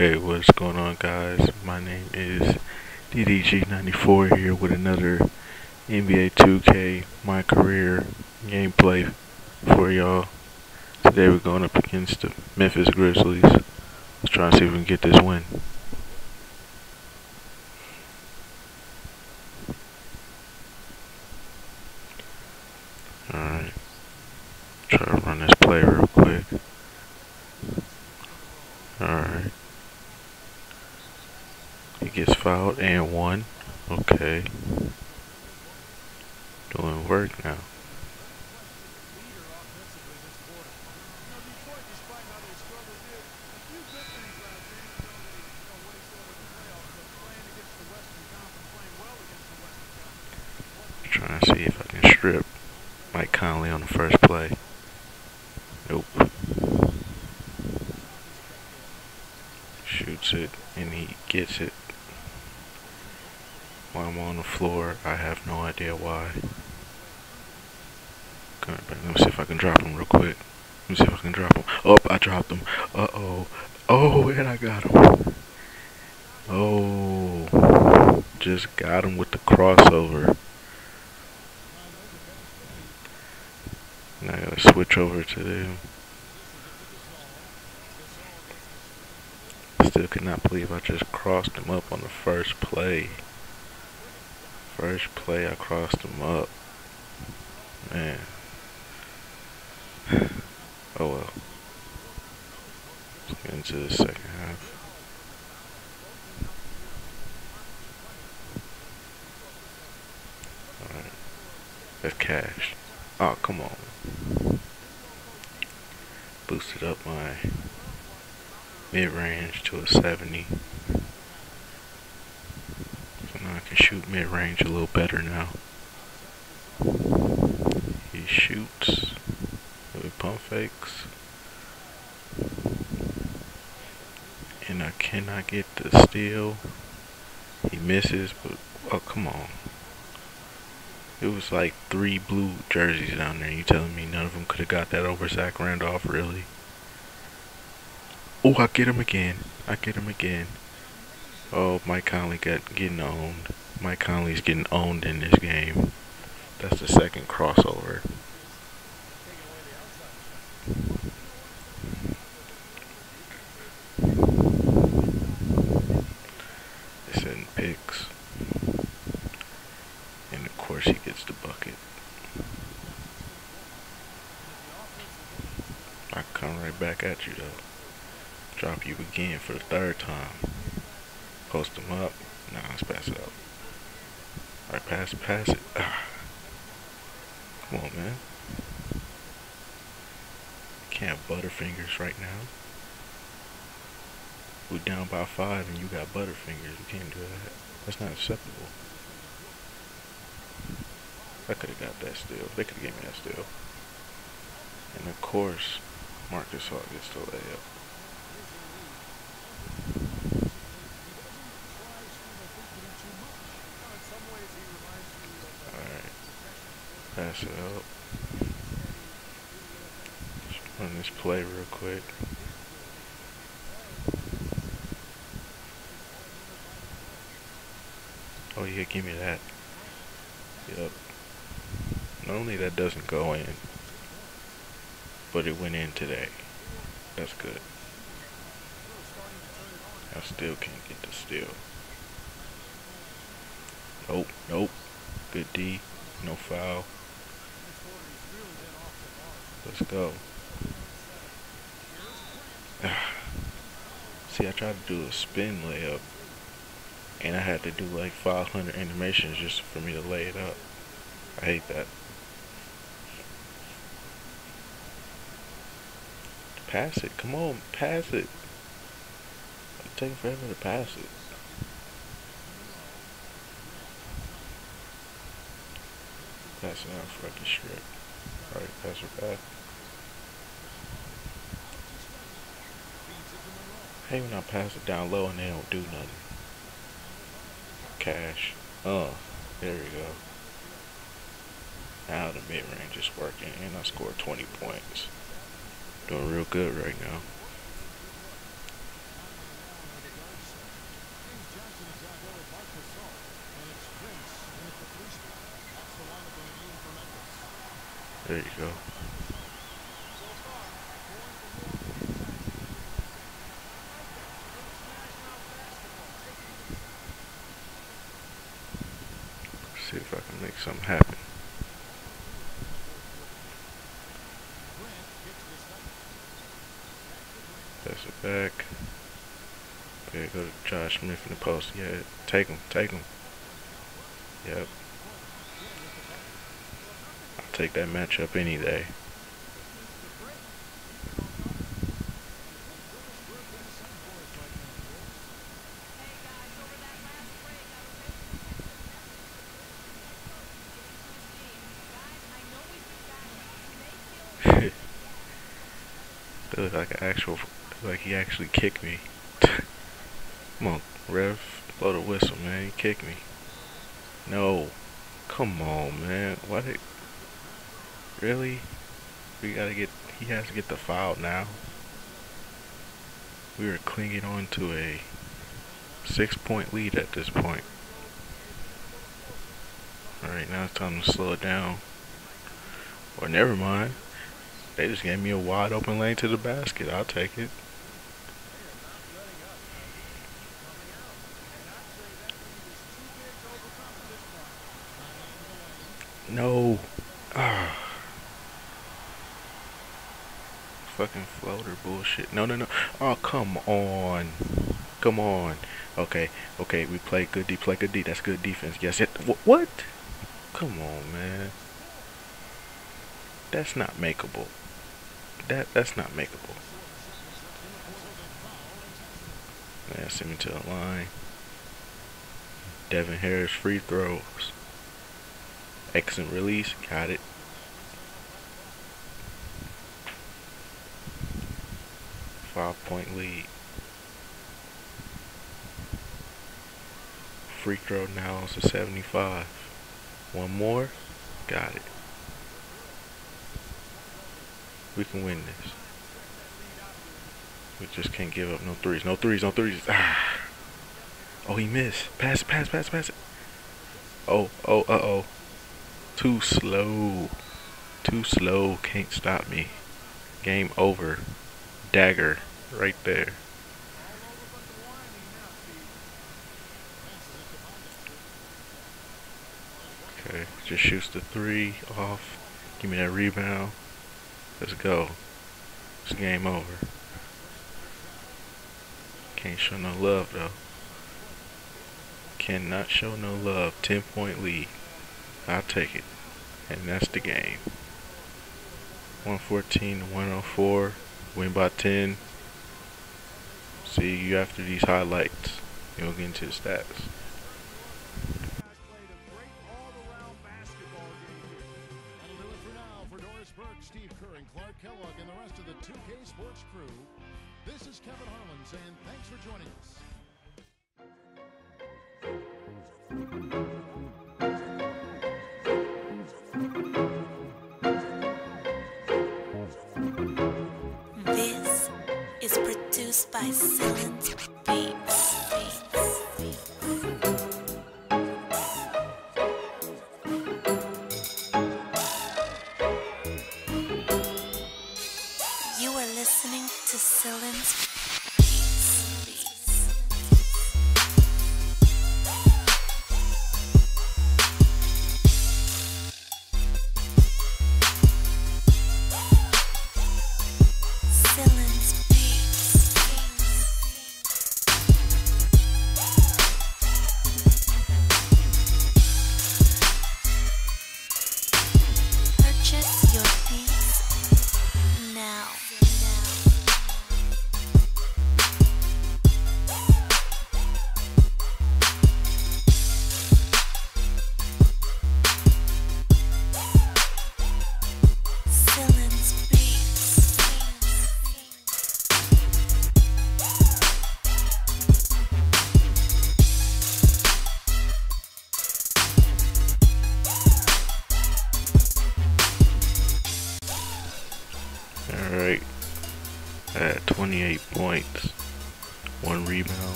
Hey, what's going on, guys? My name is DDG94 here with another NBA 2K My Career gameplay for y'all. Today we're going up against the Memphis Grizzlies. Let's try and see if we can get this win. Alright. Try to run this play real quick. Alright. He fouled and one. Okay. Doing work now. Trying to see if I can strip Mike Conley on the first play. Nope. Shoots it and he gets it. While I'm on the floor, I Let me see if I can drop him real quick. Let me see if I can drop him. Oh, I dropped him. Uh oh. Oh, and I got him. Oh, just got him with the crossover. Now I gotta switch over to them. Still cannot believe I just crossed him up on the first play. First play I crossed him up. Man. Oh well. Let's get into the second half. Alright. That's cash. Oh, come on. Boosted up my mid-range to a 70. Can shoot mid-range a little better now. He shoots with pump fakes. And I cannot get the steal. He misses, but oh come on. It was like three blue jerseys down there. You telling me none of them could have got that over Zach Randolph, really? Oh, I get him again. I get him again. Oh, Mike Conley got getting owned. Mike Conley's getting owned in this game. That's the second crossover. They setting picks. And of course he gets the bucket. I come right back at you though. Drop you again for the third time. Post them up. Nah, let's pass it up. Alright, pass it, pass it. Ah. Come on, man. Can't butterfingers right now. We're down by five and you got butterfingers. You can't do that. That's not acceptable. I could have got that still. They could have gave me that still. And of course, Marc Gasol gets the. Alright. Pass it up. Just run this play real quick. Oh yeah, give me that. Yep. Not only that doesn't go in, but it went in today. That's good. I still can't get the steal. Nope, nope. Good D. No foul. Let's go. See, I tried to do a spin layup, and I had to do like 500 animations just for me to lay it up. I hate that. Pass it. Come on, pass it. I'm taking forever to pass it. That's for I can strip. Alright, pass her back. Hey, when I pass it down low and they don't do nothing. Cash. Oh, there we go. Now the mid range is working, and I scored 20 points. Doing real good right now. There you go. see if I can make something happen. Pass it back. Okay, go to Josh Smith in the post. Yeah, take him, take him. Yep. Take that matchup any day. That like an actual, like he actually kicked me. Come on, Rev, blow the whistle, man. He kicked me. No. Come on, man. Why did... Really? We gotta get... He has to get the foul now. We are clinging on to a six-point lead at this point. Alright, now it's time to slow it down. Or never mind. They just gave me a wide open lane to the basket. I'll take it. No. Ah. Fucking floater bullshit. No, no, no. Oh, come on. Come on. Okay, okay. We play good D. Play good D. That's good defense. Yes. It. What? Come on, man. That's not makeable. That that's not makeable. Yeah, send me to the line. Devin Harris free throws. Excellent release. Got it. Five point lead. Free throw now is a 75. One more. Got it. We can win this. We just can't give up no threes. No threes, no threes. Ah. Oh, he missed. Pass pass, pass, pass it. Oh, oh, uh-oh. Too slow. Too slow. Can't stop me. Game over. Dagger. Right there. Okay. Just shoots the three off. Give me that rebound. Let's go. It's game over. Can't show no love though. Cannot show no love. 10 point lead. I'll take it. And that's the game. 114 to 104. Win by 10. See you after these highlights. And we'll get into the stats. By Silent Beats. You are listening to Silent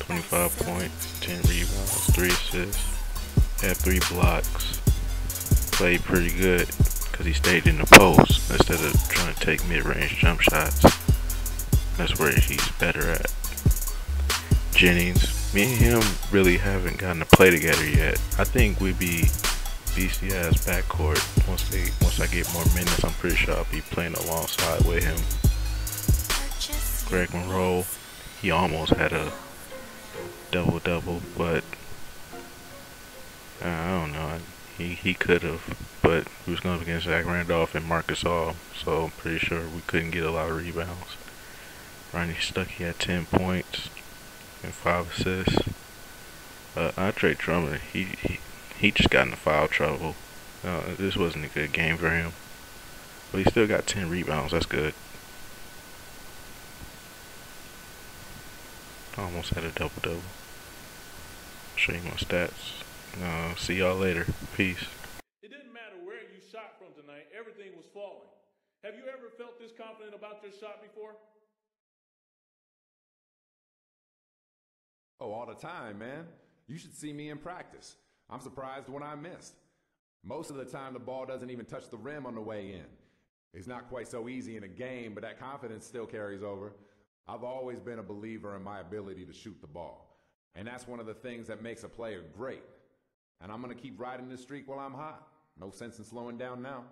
25 points, 10 rebounds, 3 assists, had 3 blocks. Played pretty good because he stayed in the post instead of trying to take mid range jump shots. That's where he's better at. Jennings, me and him really haven't gotten to play together yet. I think we'd be ass backcourt once they once I get more minutes. I'm pretty sure I'll be playing alongside with him. Greg Monroe, he almost had a double double, but uh, I don't know. He he could have, but he was going up against Zach Randolph and Marc Gasol, so I'm pretty sure we couldn't get a lot of rebounds. Rodney Stuckey had 10 points and five assists. Uh, Andre Drummond, he, he he just got into foul trouble. Uh, this wasn't a good game for him, but he still got 10 rebounds. That's good. Almost had a double double. Show you my stats. Uh, see y'all later. Peace. It didn't matter where you shot from tonight, everything was falling. Have you ever felt this confident about your shot before? Oh, all the time, man. You should see me in practice. I'm surprised when I missed. Most of the time, the ball doesn't even touch the rim on the way in. It's not quite so easy in a game, but that confidence still carries over. I've always been a believer in my ability to shoot the ball. And that's one of the things that makes a player great. And I'm going to keep riding this streak while I'm hot. No sense in slowing down now.